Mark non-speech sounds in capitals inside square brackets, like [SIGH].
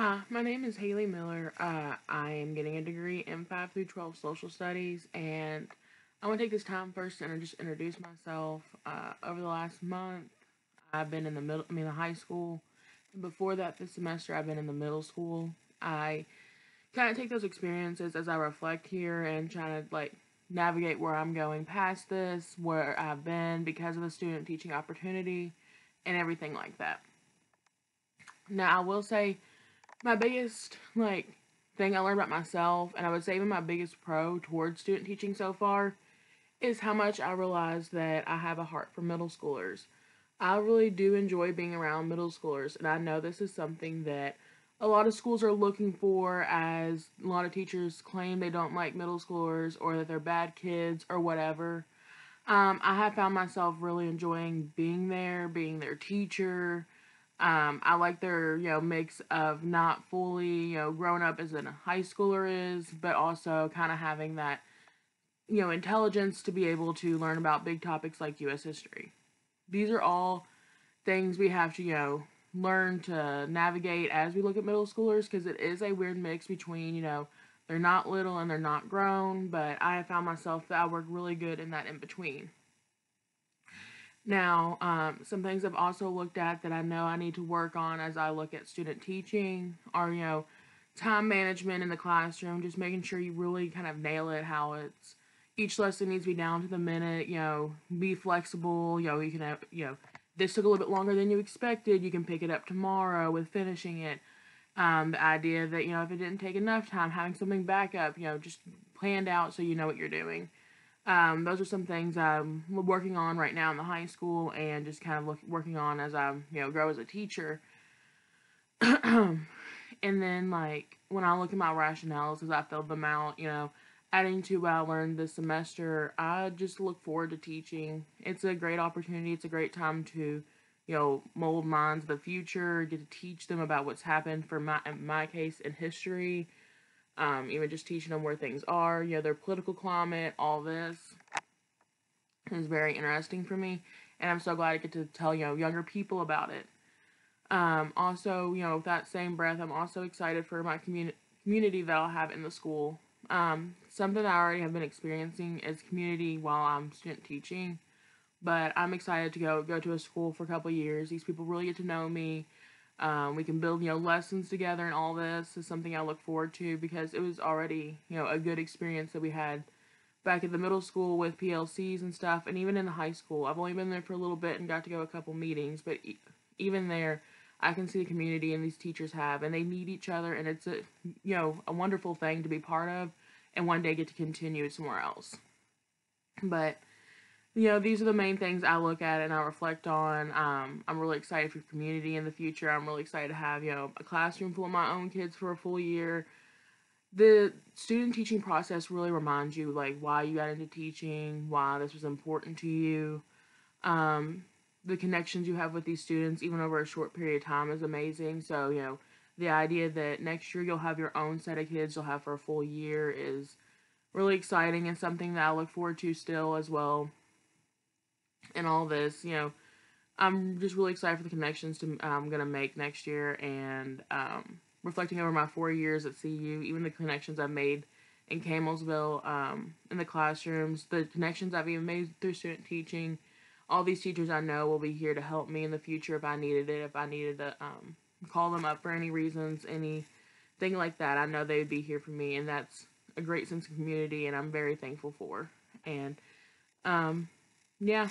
Hi, my name is Hailey Miller. Uh, I am getting a degree in 5 through 12 social studies, and I want to take this time first and just introduce myself. Uh, over the last month, I've been in the middle, I mean, the high school. And before that, this semester, I've been in the middle school. I kind of take those experiences as I reflect here and try to like navigate where I'm going past this, where I've been because of the student teaching opportunity, and everything like that. Now, I will say my biggest like thing I learned about myself, and I would say even my biggest pro towards student teaching so far, is how much I realized that I have a heart for middle schoolers. I really do enjoy being around middle schoolers, and I know this is something that a lot of schools are looking for as a lot of teachers claim they don't like middle schoolers or that they're bad kids or whatever. Um, I have found myself really enjoying being there, being their teacher, um, I like their, you know, mix of not fully, you know, grown up as a high schooler is, but also kind of having that, you know, intelligence to be able to learn about big topics like U.S. history. These are all things we have to, you know, learn to navigate as we look at middle schoolers because it is a weird mix between, you know, they're not little and they're not grown, but I have found myself that I work really good in that in between. Now, um, some things I've also looked at that I know I need to work on as I look at student teaching are, you know, time management in the classroom, just making sure you really kind of nail it, how it's each lesson needs to be down to the minute, you know, be flexible, you know, you can have, you know, this took a little bit longer than you expected, you can pick it up tomorrow with finishing it. Um, the idea that, you know, if it didn't take enough time, having something back up, you know, just planned out so you know what you're doing. Um, those are some things I'm working on right now in the high school and just kind of look, working on as I, you know, grow as a teacher. [CLEARS THROAT] and then, like, when I look at my rationales as I filled them out, you know, adding to what I learned this semester, I just look forward to teaching. It's a great opportunity. It's a great time to, you know, mold minds of the future, get to teach them about what's happened for my, in my case, in history, um, even just teaching them where things are, you know, their political climate, all this is very interesting for me. And I'm so glad I get to tell, you know, younger people about it. Um, also, you know, with that same breath, I'm also excited for my communi- community that I'll have in the school. Um, something I already have been experiencing is community while I'm student teaching. But I'm excited to go go to a school for a couple years. These people really get to know me. Um, we can build, you know, lessons together and all this is something I look forward to because it was already, you know, a good experience that we had back at the middle school with PLCs and stuff, and even in the high school. I've only been there for a little bit and got to go a couple meetings, but e- even there, I can see the community and these teachers have, and they need each other, and it's a, you know, a wonderful thing to be part of, and one day get to continue somewhere else. But you know, these are the main things I look at and I reflect on. Um, I'm really excited for community in the future. I'm really excited to have, you know, a classroom full of my own kids for a full year. The student teaching process really reminds you, like, why you got into teaching, why this was important to you. Um, the connections you have with these students, even over a short period of time, is amazing. So, you know, the idea that next year you'll have your own set of kids you'll have for a full year is really exciting and something that I look forward to still as well and all this, you know, I'm just really excited for the connections to I'm gonna make next year, and um, reflecting over my four years at CU, even the connections I've made in Campbellsville, um, in the classrooms, the connections I've even made through student teaching. All these teachers I know will be here to help me in the future if I needed it, if I needed to um, call them up for any reasons, anything like that. I know they would be here for me, and that's a great sense of community, and I'm very thankful for. And um, yeah,